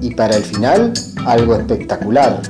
y para el final algo espectacular.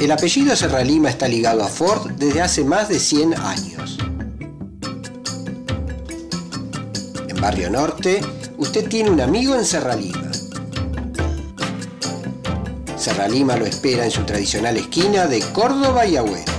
El apellido Serralima está ligado a Ford desde hace más de 100 años. En Barrio Norte, usted tiene un amigo en Serralima. Serralima lo espera en su tradicional esquina de Córdoba y Agüero.